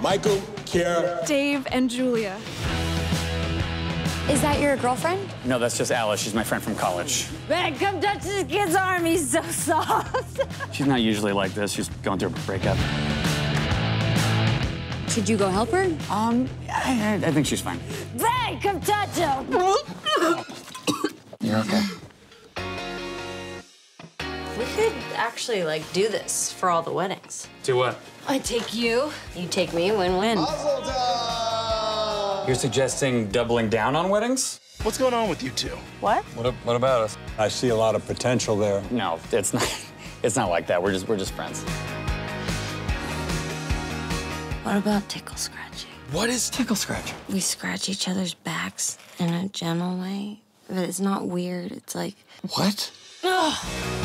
Michael, Kiara. Dave and Julia. Is that your girlfriend? No, that's just Alice. She's my friend from college. Man, come touch this kid's arm. He's so soft. She's not usually like this. She's going through a breakup. Should you go help her? Um, I, I think she's fine. Ray, come touch him. You're okay. We could actually, like, do this for all the weddings. Do what? I take you, you take me, win-win. You're suggesting doubling down on weddings? What's going on with you two? What? What, what about us? I see a lot of potential there. No, it's not. It's not like that. We're just we're just friends. What about tickle scratching? What is tickle scratching? We scratch each other's backs in a gentle way, but it's not weird. It's like, What? ugh.